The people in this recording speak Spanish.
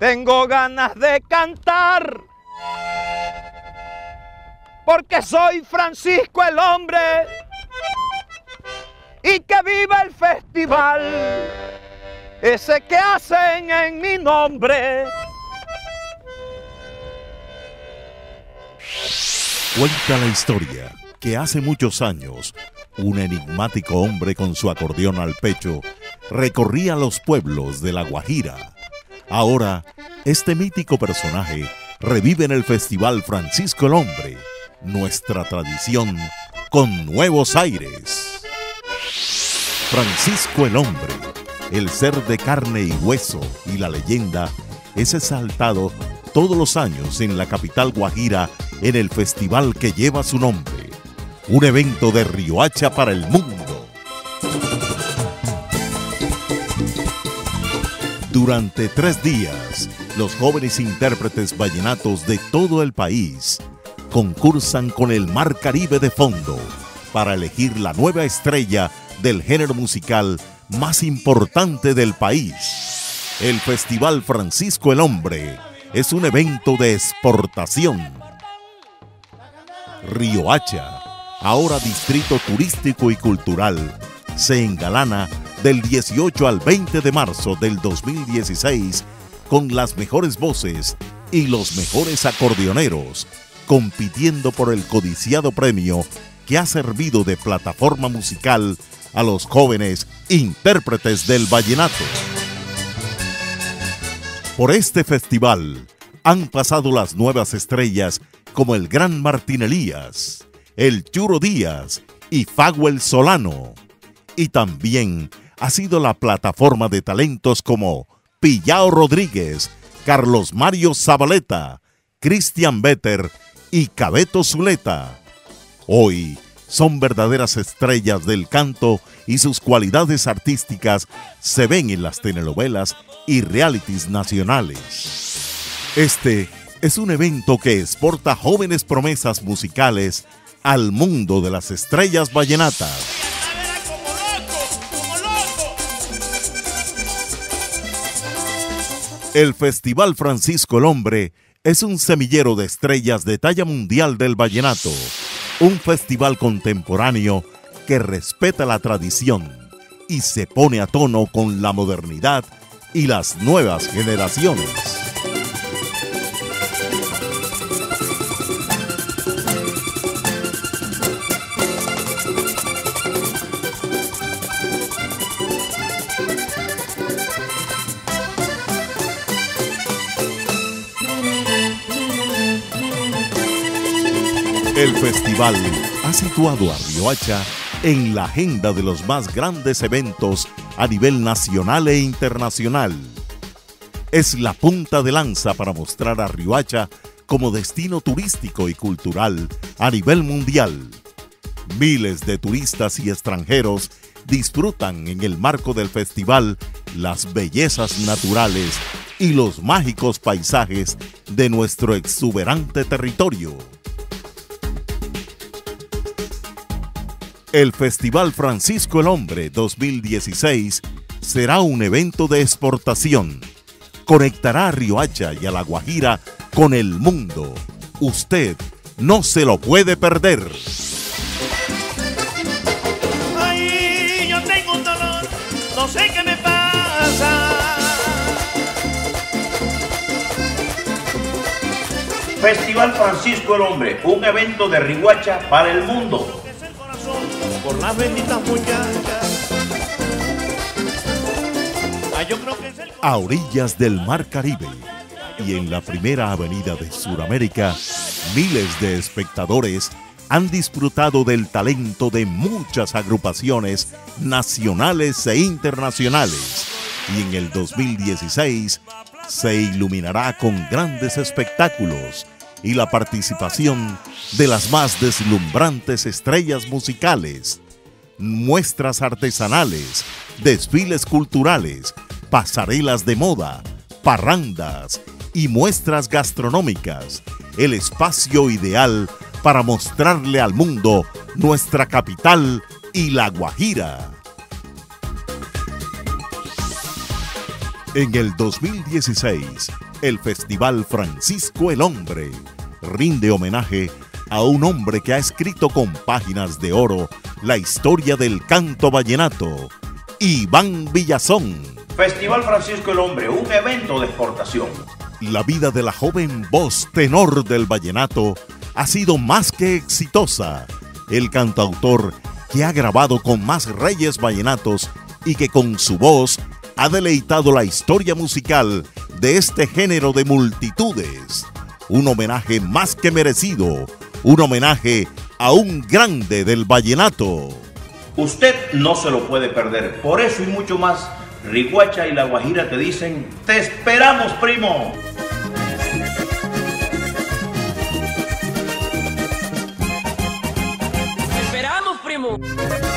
tengo ganas de cantar. Porque soy Francisco el hombre y que viva el festival, ese que hacen en mi nombre. Cuenta la historia que hace muchos años un enigmático hombre con su acordeón al pecho recorría los pueblos de La Guajira. Ahora, este mítico personaje revive en el Festival Francisco el Hombre, nuestra tradición con nuevos aires. Francisco el Hombre, el ser de carne y hueso y la leyenda, es exaltado todos los años en la capital Guajira en el festival que lleva su nombre, un evento de Riohacha para el mundo. Durante tres días, los jóvenes intérpretes vallenatos de todo el país concursan con el Mar Caribe de fondo para elegir la nueva estrella del género musical más importante del país. El Festival Francisco el Hombre es un evento de exportación. Riohacha, ahora distrito turístico y cultural, se engalana del 18 al 20 de marzo del 2016 con las mejores voces y los mejores acordeoneros, compitiendo por el codiciado premio que ha servido de plataforma musical a los jóvenes intérpretes del vallenato. Por este festival han pasado las nuevas estrellas como el Gran Martín Elías, el Churo Díaz y Faguel Solano. Y también ha sido la plataforma de talentos como Pillao Rodríguez, Carlos Mario Zabaleta, Cristian Better y Cabeto Zuleta. Hoy son verdaderas estrellas del canto y sus cualidades artísticas se ven en las telenovelas y realities nacionales. Este es un evento que exporta jóvenes promesas musicales al mundo de las estrellas vallenatas. El Festival Francisco el Hombre es un semillero de estrellas de talla mundial del vallenato un festival contemporáneo que respeta la tradición y se pone a tono con la modernidad y las nuevas generaciones. El festival ha situado a Riohacha en la agenda de los más grandes eventos a nivel nacional e internacional. Es la punta de lanza para mostrar a Riohacha como destino turístico y cultural a nivel mundial. Miles de turistas y extranjeros disfrutan en el marco del festival las bellezas naturales y los mágicos paisajes de nuestro exuberante territorio. El Festival Francisco el Hombre 2016 será un evento de exportación. Conectará a Riohacha y a La Guajira con el mundo. Usted no se lo puede perder. Ay, yo tengo un dolor, no sé qué me pasa. Festival Francisco el Hombre, un evento de Riohacha para el mundo por las benditas muchachas. Ah. A orillas del Mar Caribe y en la primera avenida de Sudamérica, miles de espectadores han disfrutado del talento de muchas agrupaciones nacionales e internacionales. Y en el 2016 se iluminará con grandes espectáculos y la participación de las más deslumbrantes estrellas musicales, muestras artesanales, desfiles culturales, pasarelas de moda, parrandas y muestras gastronómicas, el espacio ideal para mostrarle al mundo nuestra capital y La Guajira. En el 2016, el Festival Francisco el Hombre rinde homenaje a un hombre que ha escrito con páginas de oro la historia del canto vallenato, Iván Villazón. Festival Francisco el Hombre, un evento de exportación. La vida de la joven voz tenor del vallenato ha sido más que exitosa. El cantautor que ha grabado con más reyes vallenatos y que con su voz ha deleitado la historia musical de este género de multitudes. Un homenaje más que merecido, un homenaje a un grande del vallenato. Usted no se lo puede perder, por eso y mucho más, Rihuacha y La Guajira te dicen, te esperamos primo. Te esperamos primo.